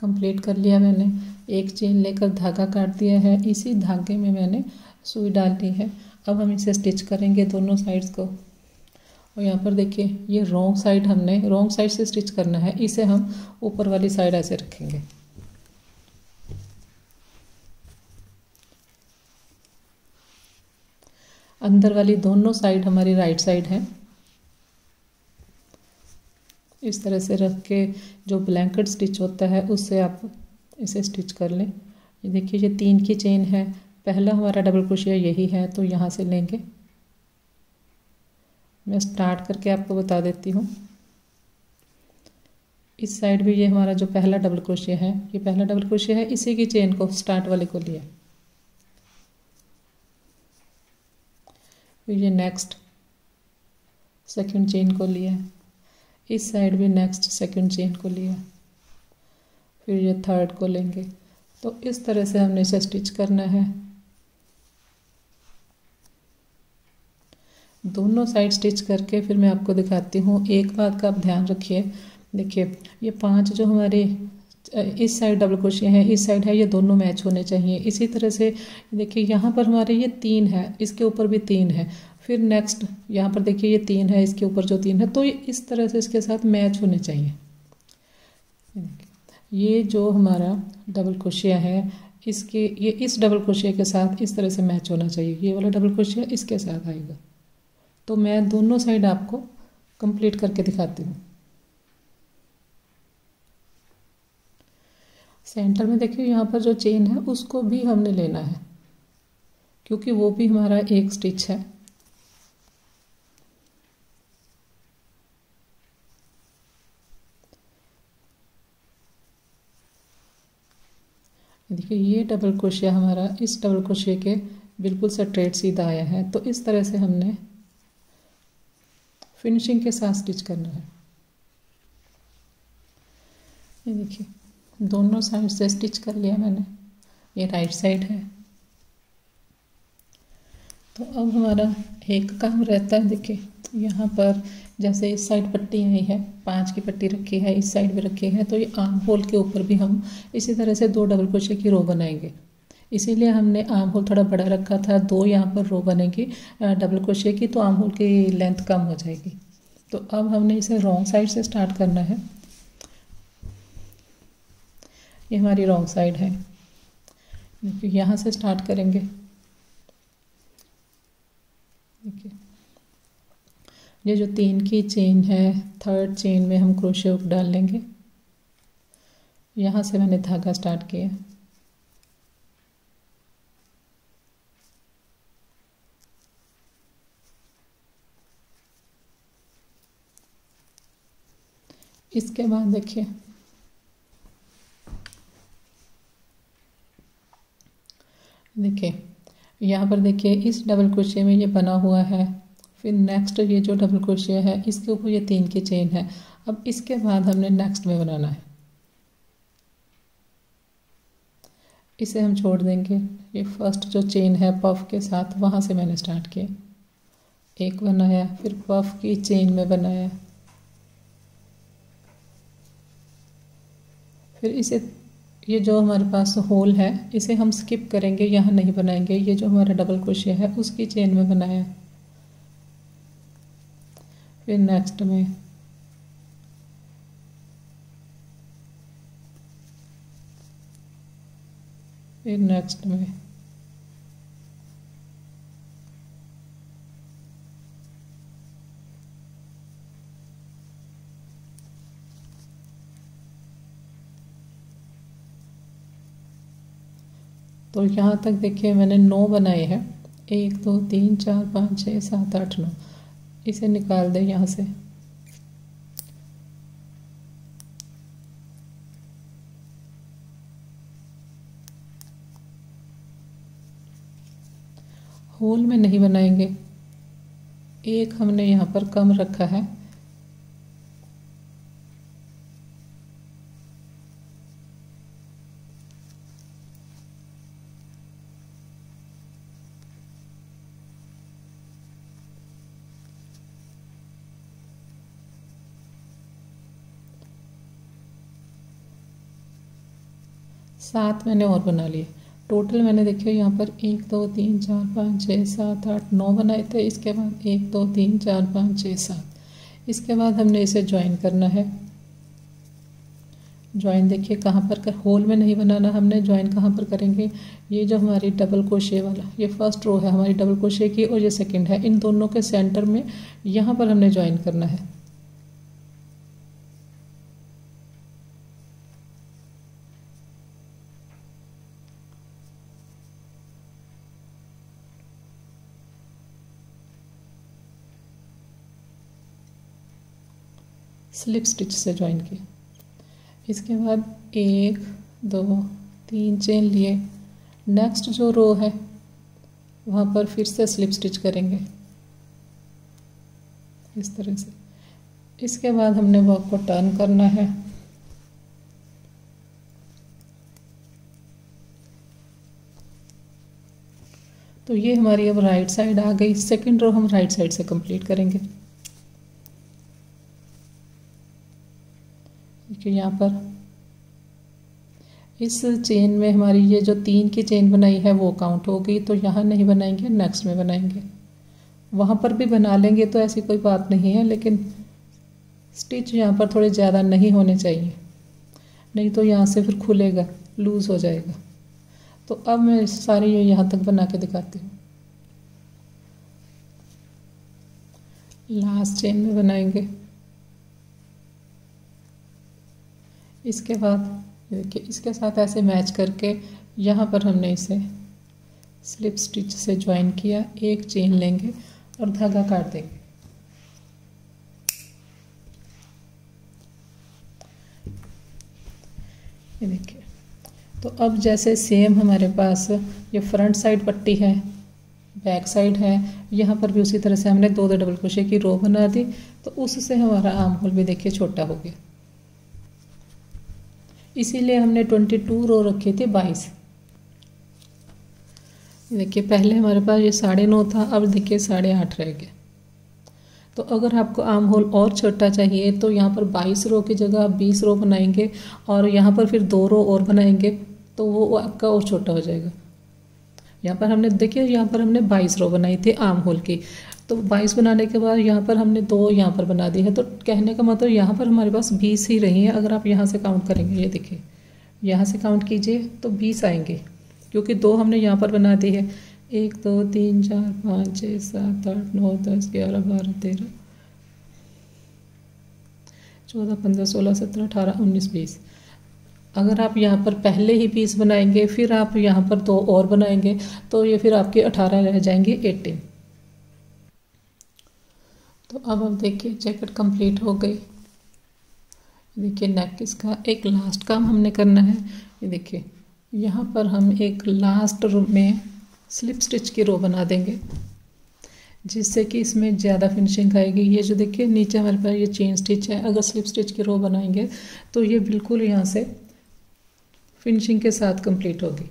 कंप्लीट कर लिया मैंने। एक चेन लेकर धागा काट दिया है। इसी धागे में मैंने सुई डाल दी है। अब हम इसे स्टिच करेंगे दोनों साइड्स को। और यहाँ पर देखिए, ये रॉन्ग साइड हमने, रॉन्ग साइड से स्टिच करना है। इसे हम ऊपर वाली साइड ऐसे रखेंगे। अंदर वाली दोनों साइड हमारी राइट साइड है। इस तरह से रख के जो ब्लैंकेट स्टिच होता है, उससे आप इसे स्टिच कर लें। ये देखिए, ये तीन की चेन है। पहला हमारा डबल क्रोशिया यही है तो यहाँ से लेंगे। मैं स्टार्ट करके आपको बता देती हूँ। इस साइड भी ये हमारा जो पहला डबल क्रोशिया है, ये पहला डबल क्रोशिया है, इसी की चेन को स्टार्ट वाले को लिया। ये नेक्स्ट सेकंड चेन को लिया। इस साइड भी नेक्स्ट सेकंड चेन को लिया। फिर ये थर्ड को लेंगे। तो इस तरह से हमने इसे स्टिच करना है। दोनों साइड स्टिच करके फिर मैं आपको दिखाती हूँ। एक बात का आप ध्यान रखिए। देखिए, ये पाँच जो हमारे, इस साइड डबल क्रोशिया है, इस साइड है, ये दोनों मैच होने चाहिए। इसी तरह से, देखिए, यहाँ पर हमारे ये तीन है, इसके ऊपर भी तीन है। फिर नेक्स्ट यहाँ पर देखिए ये तीन है, इसके ऊपर जो तीन है तो ये इस तरह से इसके साथ मैच होने चाहिए। ये जो हमारा डबल क्रोशिया है, इसके, ये इस डबल क्रोशिया के साथ इस तरह से मैच होना चाहिए। ये वाला डबल क्रोशिया इसके साथ आएगा। तो मैं दोनों साइड आपको कंप्लीट करके दिखाती हूँ। सेंटर में देखिए, यहाँ पर जो चेन है, उसको भी हमने लेना है, क्योंकि वो भी हमारा एक स्टिच है। देखिए ये डबल क्रोशिया हमारा, इस डबल क्रोशिया के बिल्कुल स्ट्रेट सीधा आया है। तो इस तरह से हमने फिनिशिंग के साथ स्टिच करना है। ये देखिए, दोनों साइड से स्टिच कर लिया मैंने। ये राइट साइड है। तो अब हमारा एक काम रहता है, देखिए, यहाँ पर जैसे इस साइड पट्टी आई है, पाँच की पट्टी रखी है, इस साइड भी रखी है तो ये आम होल के ऊपर भी हम इसी तरह से दो डबल क्रोशे की रो बनाएँगे। इसीलिए हमने आम होल थोड़ा बड़ा रखा था, दो यहाँ पर रो बनेगी डबल क्रोशे की तो आम होल की लेंथ कम हो जाएगी। तो अब हमने इसे रॉन्ग साइड से स्टार्ट करना है। ये हमारी रॉन्ग साइड है। देखिए, यहाँ से स्टार्ट करेंगे। देखिए ये जो तीन की चेन है थर्ड चेन में हम क्रोशे डाल लेंगे। यहाँ से मैंने धागा स्टार्ट किया। इसके बाद देखिए। देखिए, यहाँ पर देखिए, इस डबल क्रोशिया में ये बना हुआ है। फिर नेक्स्ट ये जो डबल क्रोशिया है, इसके ऊपर ये तीन की चेन है। अब इसके बाद हमने नेक्स्ट में बनाना है। इसे हम छोड़ देंगे। ये फ़र्स्ट जो चेन है पफ के साथ, वहाँ से मैंने स्टार्ट किया। एक बनाया, फिर पफ की चेन में बनाया। फिर इसे, ये जो हमारे पास होल है, इसे हम स्किप करेंगे, यहाँ नहीं बनाएँगे। ये जो हमारा डबल क्रोशिया है, उसकी चेन में बनाया। फिर नेक्स्ट में। फिर नेक्स्ट में। तो यहाँ तक देखिए मैंने नौ बनाए हैं। एक, दो, तीन, चार, पाँच छः सात, आठ, नौ। इसे निकाल दें यहाँ से। होल में नहीं बनाएँगे। एक हमने यहाँ पर कम रखा है। सात मैंने और बना लिए। टोटल मैंने देखिए यहाँ पर एक, दो, तीन, चार, पाँच छः सात, आठ, नौ बनाए थे। इसके बाद एक, दो, तीन, चार, पाँच छः सात। इसके बाद हमने इसे ज्वाइन करना है। ज्वाइन देखिए कहाँ पर कर होल में नहीं बनाना हमने ज्वाइन कहाँ पर करेंगे? ये जो हमारी डबल क्रोशे वाला, ये फ़र्स्ट रो है हमारी डबल क्रोशे की और ये सेकंड है। इन दोनों के सेंटर में यहाँ पर हमने ज्वाइन करना है। स्लिप स्टिच से ज्वाइन किया इसके बाद एक, दो, तीन चेन लिए। नेक्स्ट जो रो है, वहाँ पर फिर से स्लिप स्टिच करेंगे। इस तरह से। इसके बाद हमने वर्क को टर्न करना है। तो ये हमारी अब राइट साइड आ गई। सेकंड रो हम राइट साइड से कंप्लीट करेंगे। देखिए यहाँ पर। इस चेन में हमारी ये जो तीन की चेन बनाई है, वो काउंट हो गई तो यहाँ नहीं बनाएँगे नेक्स्ट में बनाएँगे। वहाँ पर भी बना लेंगे तो ऐसी कोई बात नहीं है, लेकिन स्टिच यहाँ पर थोड़े ज़्यादा नहीं होने चाहिए। नहीं तो यहाँ से फिर खुलेगा लूज़ हो जाएगा। तो अब मैं सारी ये यहाँ तक बना के दिखाती हूँ। लास्ट चेन में बनाएँगे। इसके बाद, देखिए, इसके साथ ऐसे मैच करके यहाँ पर हमने इसे स्लिप स्टिच से ज्वाइन किया। एक चेन लेंगे और धागा काट देंगे। ये देखिए तो अब जैसे सेम हमारे पास ये फ्रंट साइड पट्टी है बैक साइड है, यहाँ पर भी उसी तरह से हमने दो दो डबल क्रोशे की रो बना दी तो उससे हमारा आम होल भी देखिए छोटा हो गया। इसीलिए हमने ट्वेंटी टू रो रखे थे बाईस। देखिए, पहले हमारे पास ये साढ़े नौ था, अब देखिए साढ़े आठ रह गए। तो अगर आपको आम होल और छोटा चाहिए तो यहाँ पर बाईस रो की जगह आप बीस रो बनाएँगे और यहाँ पर फिर दो रो और बनाएँगे तो वो आपका और छोटा हो जाएगा। यहाँ पर हमने, देखिए, यहाँ पर हमने बाईस रो बनाई थी आम होल की। तो बाईस बनाने के बाद यहाँ पर हमने दो यहाँ पर बना दी है। तो कहने का मतलब यहाँ पर हमारे पास बीस ही रही है, अगर आप यहाँ से काउंट करेंगे। ये देखिए, यहाँ से काउंट कीजिए तो बीस आएँगे, क्योंकि दो हमने यहाँ पर बना दी है। एक, दो, तीन, चार, पाँच छः सात, आठ, नौ, दस, ग्यारह, बारह, तेरह, चौदह, पंद्रह, सोलह, सत्रह, अठारह, उन्नीस, बीस। अगर आप यहाँ पर पहले ही पीस बनाएँगे, फिर आप यहाँ पर दो और बनाएँगे तो ये फिर आपके अठारह रह जाएँगे एटीन तो अब हम देखिए जैकेट कंप्लीट हो गई. देखिए नेक इसका एक लास्ट काम हमने करना है. ये देखिए, यहाँ पर हम एक लास्ट रो में स्लिप स्टिच की रो बना देंगे, जिससे कि इसमें ज़्यादा फिनिशिंग आएगी. ये जो देखिए, नीचे हमारे पास ये चेन स्टिच है. अगर स्लिप स्टिच की रो बनाएँगे तो ये बिल्कुल यहाँ से फिनिशिंग के साथ कंप्लीट होगी।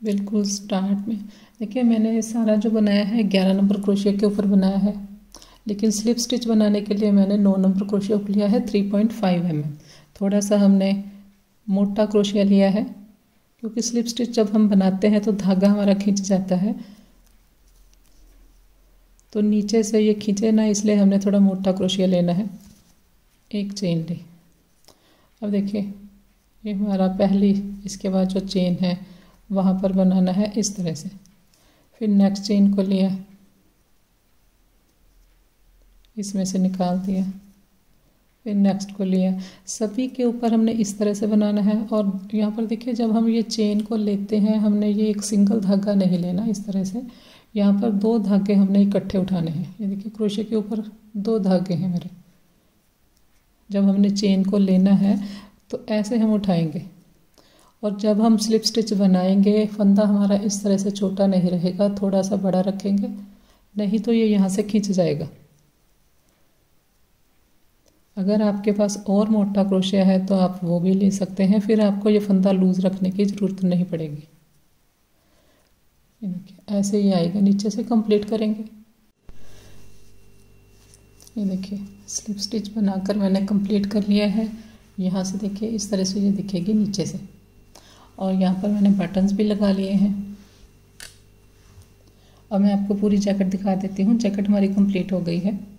बिल्कुल स्टार्ट में। देखिए, मैंने सारा जो बनाया है, ग्यारह नंबर क्रोशिया के ऊपर बनाया है। लेकिन स्लिप स्टिच बनाने के लिए मैंने नौ नंबर क्रोशिया लिया है थ्री पॉइंट फाइव एम थोड़ा सा हमने मोटा क्रोशिया लिया है, क्योंकि स्लिप स्टिच जब हम बनाते हैं तो धागा हमारा खींच जाता है। तो नीचे से ये खींचे ना, इसलिए हमने थोड़ा मोटा क्रोशिया लेना है। एक चेन ली। अब देखिए, ये हमारा पहली, इसके बाद जो चेन है, वहाँ पर बनाना है इस तरह से। फिर नेक्स्ट चेन को लिया। इसमें से निकाल दिया। फिर नेक्स्ट को लिया। सभी के ऊपर हमने इस तरह से बनाना है, और यहाँ पर देखिए, जब हम ये चेन को लेते हैं, हमने ये एक सिंगल धागा नहीं लेना इस तरह से। यहाँ पर दो धागे हमने इकट्ठे उठाने हैं। ये देखिए, क्रोशे के ऊपर दो धागे हैं मेरे। जब हमने चेन को लेना है तो ऐसे हम उठाएँगे। और जब हम स्लिप स्टिच बनाएँगे, फंदा हमारा इस तरह से छोटा नहीं रहेगा थोड़ा सा बड़ा रखेंगे, नहीं तो ये यहाँ से खींच जाएगा। अगर आपके पास और मोटा क्रोशिया है तो आप वो भी ले सकते हैं, फिर आपको ये फंदा लूज़ रखने की ज़रूरत नहीं पड़ेगी। ऐसे ही आएगा, नीचे से कंप्लीट करेंगे। ये देखिए स्लिप स्टिच बनाकर मैंने कंप्लीट कर लिया है। यहाँ से देखिए, इस तरह से ये दिखेगी नीचे से। और यहाँ पर मैंने बटन्स भी लगा लिए हैं। अब मैं आपको पूरी जैकेट दिखा देती हूँ। जैकेट हमारी कंप्लीट हो गई है।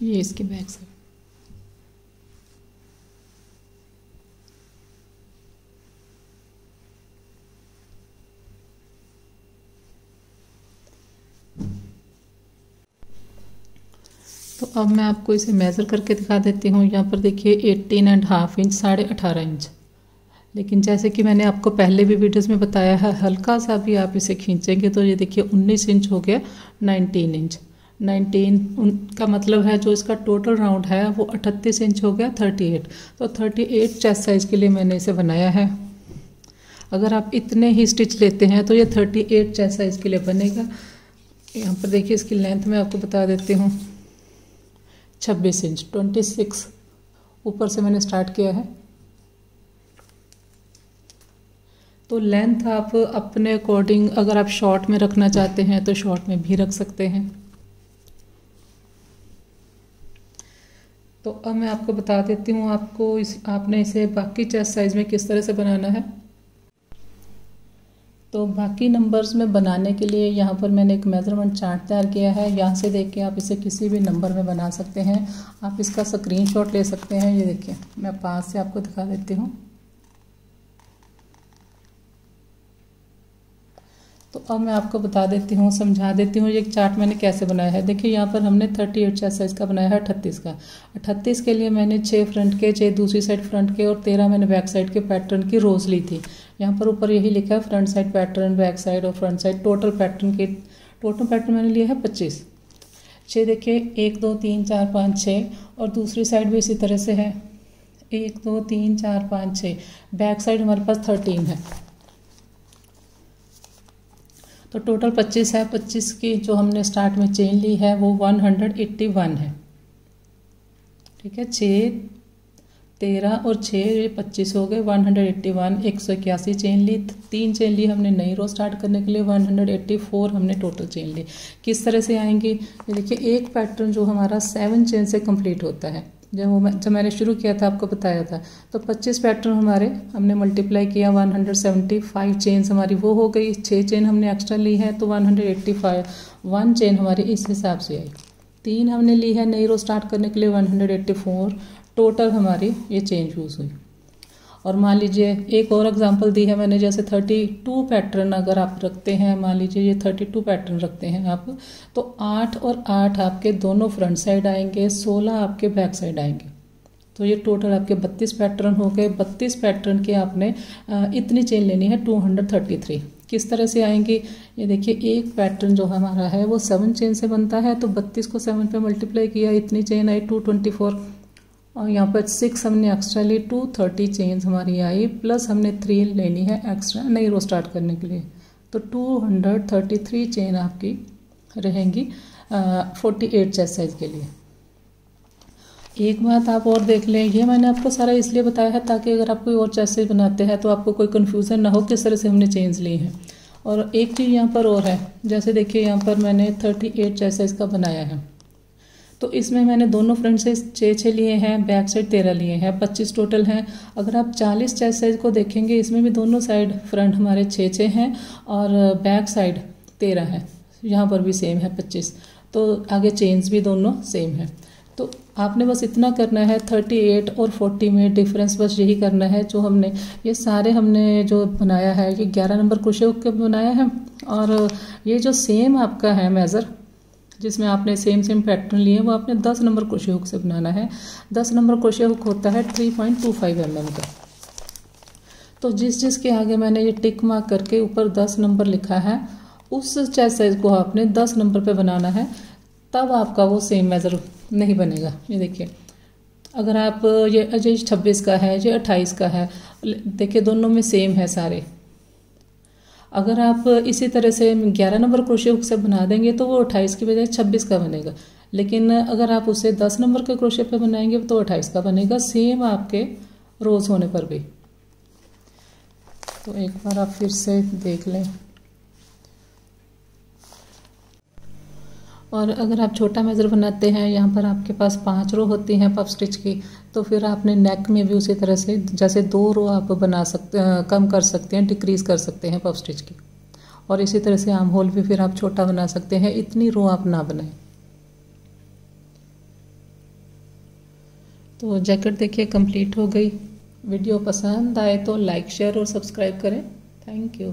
ये इसकी बैक साइड तो अब मैं आपको इसे मेज़र करके दिखा देती हूँ। यहाँ पर देखिए एटीन एंड हाफ़ इंच साढ़े अठारह इंच लेकिन जैसे कि मैंने आपको पहले भी वीडियोस में बताया है, हल्का सा भी आप इसे खींचेंगे तो ये देखिए उन्नीस इंच हो गया नाइनटीन इंच नाइनटीन का मतलब है जो इसका टोटल राउंड है, वो अठतीस इंच हो गया थर्टी एट तो थर्टी एट चेस्ट साइज़ के लिए मैंने इसे बनाया है। अगर आप इतने ही स्टिच लेते हैं तो ये थर्टी एट चेस्ट साइज़ के लिए बनेगा। यहाँ पर देखिए, इसकी लेंथ मैं आपको बता देती हूँ। छब्बीस इंच ट्वेंटी सिक्स ऊपर से मैंने स्टार्ट किया है। तो लेंथ आप अपने अकॉर्डिंग अगर आप शॉर्ट में रखना चाहते हैं तो शॉर्ट में भी रख सकते हैं। तो अब मैं आपको बता देती हूँ आपको इस, आपने इसे बाकी चेस्ट साइज़ में किस तरह से बनाना है। तो बाकी नंबर्स में बनाने के लिए यहाँ पर मैंने एक मेज़रमेंट चार्ट तैयार किया है। यहाँ से देख के आप इसे किसी भी नंबर में बना सकते हैं। आप इसका स्क्रीनशॉट ले सकते हैं। ये देखिए, मैं पास से आपको दिखा देती हूँ। तो अब मैं आपको बता देती हूँ, समझा देती हूँ ये चार्ट मैंने कैसे बनाया है। देखिए, यहाँ पर हमने थर्टी एट चेस्ट साइज़ का बनाया है अट्ठतीस का। अट्ठतीस के लिए मैंने छः फ्रंट के छः दूसरी साइड फ्रंट के और तेरह मैंने बैक साइड के पैटर्न की रोज़ ली थी। यहाँ पर ऊपर यही लिखा है front side pattern back side और फ्रंट साइड टोटल पैटर्न के टोटल पैटर्न मैंने लिया है पच्चीस। छः देखिए, एक, दो, तीन, चार, पाँच छः और दूसरी साइड भी इसी तरह से है। एक, दो, तीन, चार, पाँच छः बैक साइड हमारे पास थर्टीन है। तो टोटल पच्चीस है, पच्चीस की जो हमने स्टार्ट में चेन ली है, वो वन हंड्रेड एट्टी वन है। ठीक है छः तेरह और छः पच्चीस हो गए, वन हंड्रेड एट्टी वन, एक सौ इक्यासी चेन ली, तीन चेन ली हमने नई रो स्टार्ट करने के लिए, वन हंड्रेड एट्टी फोर हमने टोटल चेन ली। किस तरह से आएँगी? ये देखिए, एक पैटर्न जो हमारा सेवन चेन से कंप्लीट होता है। जब वो मैं जब मैंने शुरू किया था, आपको बताया था। तो 25 पैटर्न हमारे, हमने मल्टीप्लाई किया 175 चेन्स हमारी वो हो गई। छः चेन हमने एक्स्ट्रा ली है तो 185 वन चेन हमारी इस हिसाब से आई। तीन हमने ली है नई रो स्टार्ट करने के लिए 184 टोटल हमारी ये चेंज यूज़ हुई। और मान लीजिए, एक और एग्जांपल दी है मैंने, जैसे थर्टी टू पैटर्न अगर आप रखते हैं, मान लीजिए ये थर्टी टू पैटर्न रखते हैं आप तो आठ और आठ आपके दोनों फ्रंट साइड आएँगे, सोलह आपके बैक साइड आएँगे। तो ये टोटल आपके बत्तीस पैटर्न हो गए। बत्तीस पैटर्न के आपने इतनी चेन लेनी है टू हंड्रेड थर्टी थ्री किस तरह से आएँगी? ये देखिए, एक पैटर्न जो हमारा है, वो सेवन चेन से बनता है तो बत्तीस को सेवन पे मल्टीप्लाई किया, इतनी चेन आई टू ट्वेंटी फोर और यहाँ पर सिक्स हमने एक्स्ट्रा ली टू थर्टी चेंज हमारी आई प्लस हमने थ्री लेनी है एक्स्ट्रा नई रो स्टार्ट करने के लिए। तो two hundred thirty three chain आपकी रहेंगी फोर्टी एट चेस्ट साइज़ के लिए। एक बात आप और देख लें, ये मैंने आपको सारा इसलिए बताया है ताकि अगर आप कोई और चेस्ट साइज़ बनाते हैं तो आपको कोई कन्फ्यूज़न ना हो किस तरह से हमने चेंज ली हैं। और एक चीज़ यहाँ पर और है, जैसे देखिए यहाँ पर मैंने थर्टी एट चेस्ट साइज़ का बनाया है। तो इसमें मैंने दोनों फ्रंट साइज़ छः छः लिए हैं, बैक साइड तेरह लिए हैं, पच्चीस टोटल हैं। अगर आप चालीस चेस्ट साइज़ को देखेंगे, इसमें भी दोनों साइड फ्रंट हमारे छः छः हैं और बैक साइड तेरह है। यहाँ पर भी सेम है पच्चीस। तो आगे चेन्स भी दोनों सेम है। तो आपने बस इतना करना है थर्टी एट और फोर्टी में डिफरेंस बस यही करना है जो हमने, ये सारे हमने जो बनाया है, ये ग्यारह नंबर क्रोशे के बनाया है और ये जो सेम आपका है मेज़र जिसमें आपने सेम सेम पैटर्न लिए हैं, वो आपने दस नंबर क्रोशे हुक से बनाना है। दस नंबर क्रोशे हुक होता है three point two five m का। तो जिस जिसके आगे मैंने ये टिक मार्क करके ऊपर दस नंबर लिखा है, उस चेस्ट साइज़ को आपने दस नंबर पे बनाना है, तब आपका वो सेम मेज़र नहीं बनेगा। ये देखिए, अगर आप ये अजय छब्बीस का है, ये अट्ठाईस का है, देखिए दोनों में सेम है सारे। अगर आप इसी तरह से ग्यारह नंबर क्रोशिया हुक से बना देंगे तो वो अट्ठाईस की बजाय छब्बीस का बनेगा। लेकिन अगर आप उसे दस नंबर के क्रोशिया पे बनाएँगे तो अट्ठाईस का बनेगा सेम आपके रोज होने पर भी। तो एक बार आप फिर से देख लें। और अगर आप छोटा मेज़र बनाते हैं, यहाँ पर आपके पास पाँच रो होती हैं पफ स्टिच की तो फिर आपने नेक में भी उसी तरह से, जैसे दो रो आप बना सकते कम कर सकते हैं डिक्रीज़ कर सकते हैं पफ स्टिच की। और इसी तरह से आम होल भी फिर आप छोटा बना सकते हैं, इतनी रो आप ना बनाएँ। तो जैकेट देखिए कंप्लीट हो गई। वीडियो पसंद आए तो लाइक शेयर और सब्सक्राइब करें। Thank you